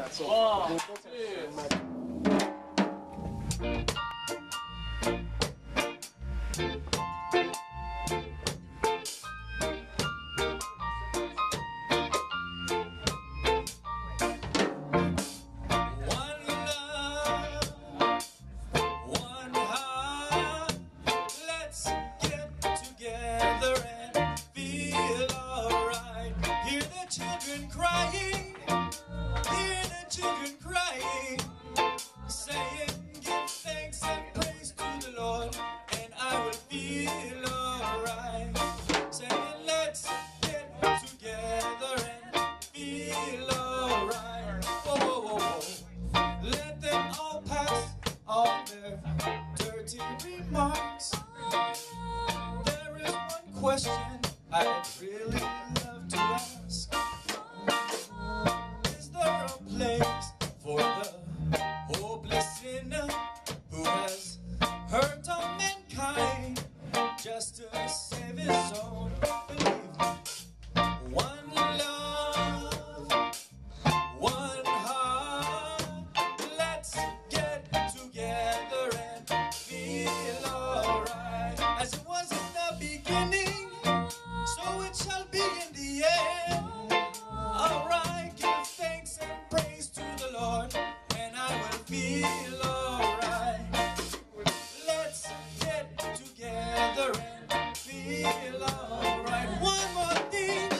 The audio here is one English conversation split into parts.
That's all. Oh, One, Lord, and I will feel alright. Saying, Let's get together and feel alright. Whoa, whoa. Let them all pass all their dirty remarks. There is one question I'd really love to ask. Is there a place for the hopeless sinner let's get together and feel alright. As it was in the beginning, so it shall be in the end. Alright, give thanks and praise to the Lord, and I will feel alright. Let's get together and feel alright. One more thing.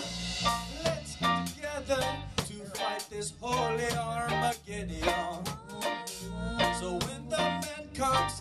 Let's get together to fight this holy Armageddon. So when the man comes,